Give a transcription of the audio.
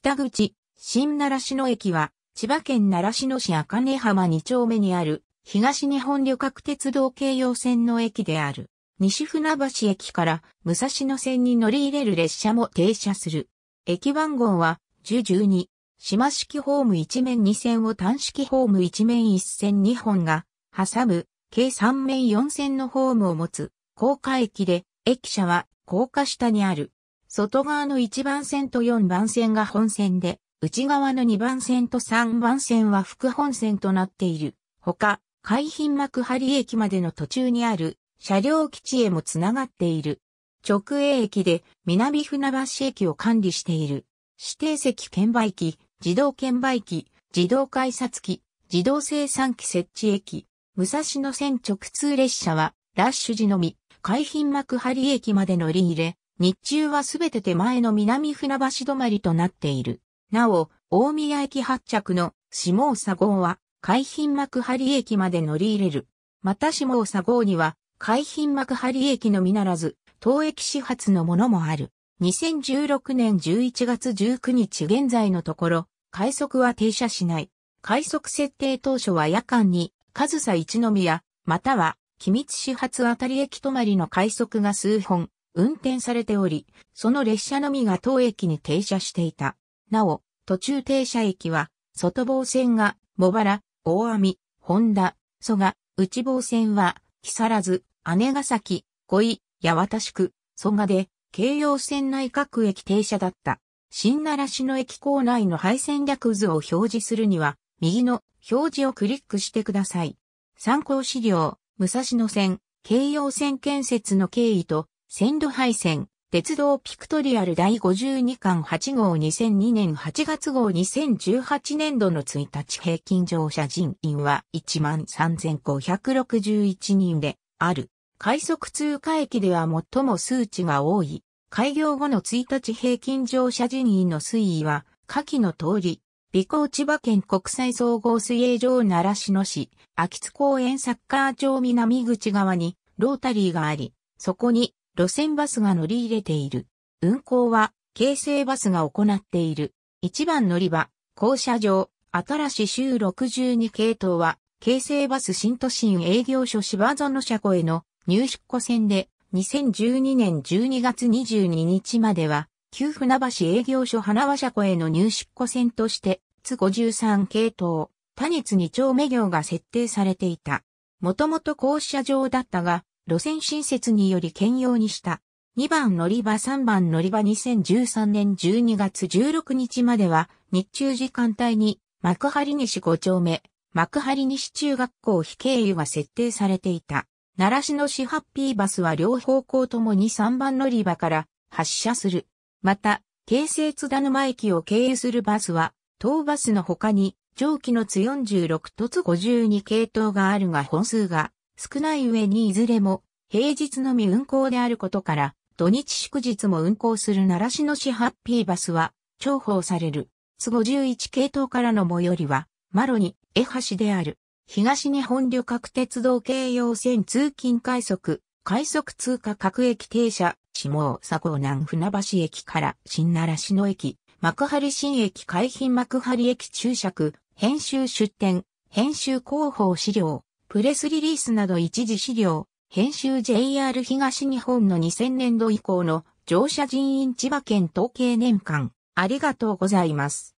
北口、新習志野駅は、千葉県習志野市赤根浜2丁目にある、東日本旅客鉄道京葉線の駅である。西船橋駅から武蔵野線に乗り入れる列車も停車する。駅番号は、1012。島式ホーム一面2線を単式ホーム一面1線2本が挟む計3面4線のホームを持つ高架駅で駅舎は高架下にある。外側の1番線と4番線が本線で、内側の2番線と3番線は副本線となっている。ほか、海浜幕張駅までの途中にある車両基地へもつながっている。直営駅で南船橋駅を管理している。指定席券売機、自動券売機、自動改札機、自動生産機設置駅、武蔵野線直通列車は、ラッシュ時のみ、海浜幕張駅まで乗り入れ、日中はすべて手前の南船橋止まりとなっている。なお、大宮駅発着の下佐号は、海浜幕張駅まで乗り入れる。また下佐号には、海浜幕張駅のみならず、当駅始発のものもある。2016年11月19日現在のところ、快速は停車しない。快速設定当初は夜間に、上総一宮、または、機密始発あたり駅止まりの快速が数本、運転されており、その列車のみが当駅に停車していた。なお、途中停車駅は、外房線が、茂原、大網、本田、蘇我、内房線は、木更津、姉ヶ崎、小井、八幡宿、蘇我で、京葉線内各駅停車だった。新奈良市の駅構内の配線略図を表示するには、右の表示をクリックしてください。参考資料、武蔵野線、京葉線建設の経緯と、線路配線、鉄道ピクトリアル第52巻8号2002年8月号2018年度の1日平均乗車人員は13,561人である。快速通過駅では最も数値が多い。開業後の1日平均乗車人員の推移は、下記の通り、美港千葉県国際総合水泳場習志野市、秋津公園サッカー場南口側にロータリーがあり、そこに路線バスが乗り入れている。運行は京成バスが行っている。一番乗り場、降車場、新し週62系統は、京成バス新都心営業所芝園車庫への入出庫線で2012年12月22日までは、旧船橋営業所花輪車庫への入出庫線として、津53系統、他日2丁目行が設定されていた。もともと降車場だったが、路線新設により兼用にした。2番乗り場3番乗り場2013年12月16日までは、日中時間帯に、幕張西5丁目、幕張西中学校非経由が設定されていた。奈良市の市ハッピーバスは両方向ともに3番乗り場から発車する。また、京成津田沼駅を経由するバスは、当バスの他に、上記の津46と津52系統があるが本数が少ない上にいずれも平日のみ運行であることから、土日祝日も運行する奈良市の市ハッピーバスは重宝される。津51系統からの最寄りは、マロニ、江橋である。東日本旅客鉄道京葉線通勤快速、快速通過各駅停車、下佐合南船橋駅から新奈良市の駅、幕張新駅海浜幕張駅注釈、編集出展、編集広報資料、プレスリリースなど一時資料、編集 JR 東日本の2000年度以降の乗車人員千葉県統計年間、ありがとうございます。